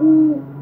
You